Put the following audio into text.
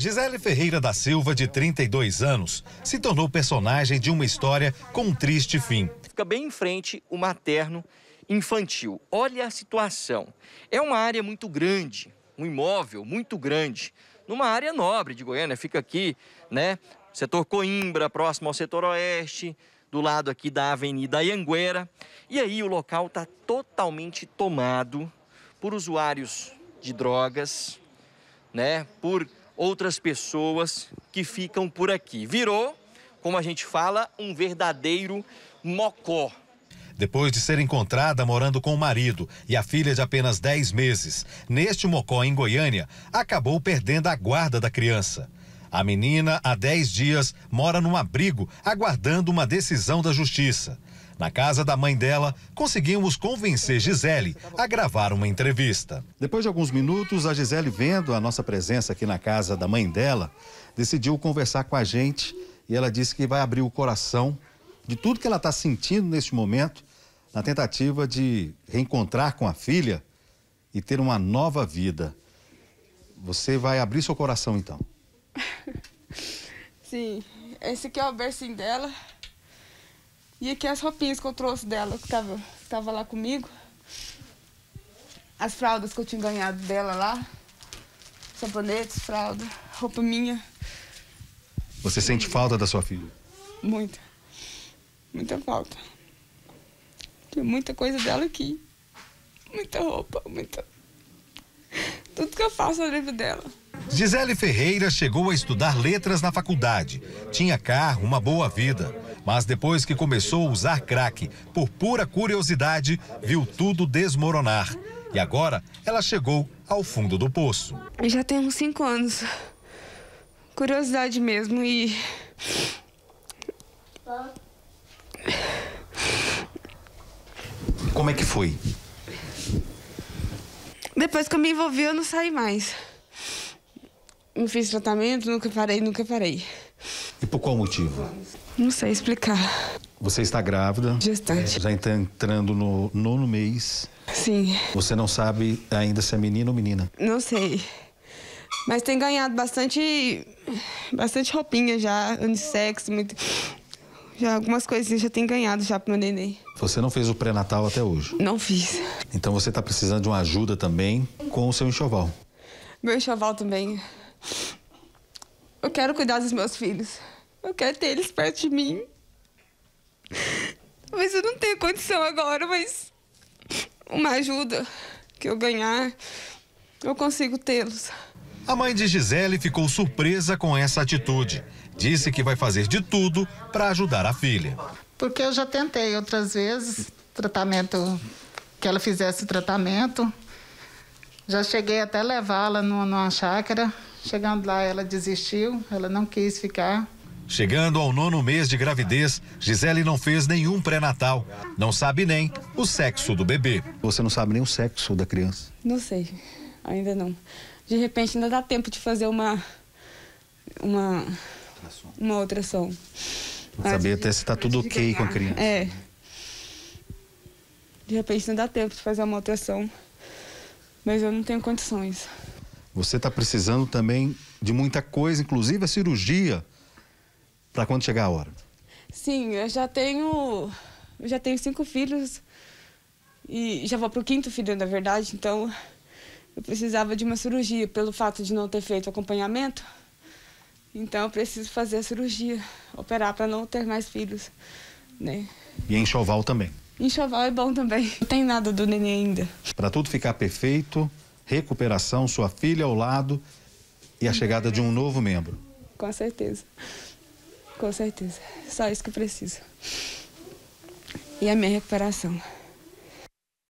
Gisele Ferreira da Silva, de 32 anos, se tornou personagem de uma história com um triste fim. Fica bem em frente o materno infantil. Olha a situação. É uma área muito grande, um imóvel muito grande, numa área nobre de Goiânia. Fica aqui, né? Setor Coimbra, próximo ao setor oeste, do lado aqui da Avenida Anhanguera. E aí o local está totalmente tomado por usuários de drogas, né? Por outras pessoas que ficam por aqui. Virou, como a gente fala, um verdadeiro mocó. Depois de ser encontrada morando com o marido e a filha de apenas 10 meses, neste mocó em Goiânia, acabou perdendo a guarda da criança. A menina, há 10 dias, mora num abrigo, aguardando uma decisão da justiça. Na casa da mãe dela, conseguimos convencer Gisele a gravar uma entrevista. Depois de alguns minutos, a Gisele, vendo a nossa presença aqui na casa da mãe dela, decidiu conversar com a gente e ela disse que vai abrir o coração de tudo que ela está sentindo neste momento, na tentativa de reencontrar com a filha e ter uma nova vida. Você vai abrir seu coração então? Sim, esse aqui é o bercinho dela. E aqui as roupinhas que eu trouxe dela, que tava, que tava lá comigo. As fraldas que eu tinha ganhado dela lá. Sabonetes, fralda, roupa minha. Você sente falta da sua filha? Muita. Muita falta. Tem muita coisa dela aqui. Muita roupa, muita. Tudo que eu faço eu lembro dela. Gisele Ferreira chegou a estudar letras na faculdade. Tinha carro, uma boa vida. Mas depois que começou a usar crack, por pura curiosidade, viu tudo desmoronar. E agora ela chegou ao fundo do poço. Já tem uns cinco anos. Curiosidade mesmo e. Como é que foi? Depois que eu me envolvi, eu não saí mais. Não fiz tratamento, nunca parei, nunca parei. E por qual motivo? Não sei explicar. Você está grávida? Gestante. Já está entrando no nono mês. Sim. Você não sabe ainda se é menino ou menina? Não sei. Mas tem ganhado bastante. bastante roupinha já, unissex, muito. Já algumas coisinhas já tem ganhado já pro meu neném. Você não fez o pré-natal até hoje? Não fiz. Então você está precisando de uma ajuda também com o seu enxoval. Meu enxoval também. Eu quero cuidar dos meus filhos. Eu quero ter eles perto de mim. Mas eu não tenho condição agora, mas uma ajuda que eu ganhar, eu consigo tê-los. A mãe de Gisele ficou surpresa com essa atitude. Disse que vai fazer de tudo para ajudar a filha. Porque eu já tentei outras vezes tratamento que ela fizesse o tratamento. Já cheguei até levá-la numa chácara. Chegando lá, ela desistiu, ela não quis ficar. Chegando ao nono mês de gravidez, Gisele não fez nenhum pré-natal. Não sabe nem o sexo do bebê. Você não sabe nem o sexo da criança? Não sei, ainda não. De repente ainda dá tempo de fazer uma. Uma. Uma outra som. Saber até se está tudo ok com a criança. É. De repente não dá tempo de fazer uma alteração. Mas eu não tenho condições. Você está precisando também de muita coisa, inclusive a cirurgia, para quando chegar a hora. Sim, eu já tenho. Eu já tenho cinco filhos. E já vou pro quinto filho, na verdade, então eu precisava de uma cirurgia pelo fato de não ter feito acompanhamento. Então eu preciso fazer a cirurgia, operar para não ter mais filhos, né? E enxoval também. Enxoval é bom também. Não tem nada do neném ainda. Para tudo ficar perfeito, recuperação, sua filha ao lado e a chegada de um novo membro. Com certeza. Com certeza. Só isso que eu preciso. E a minha recuperação.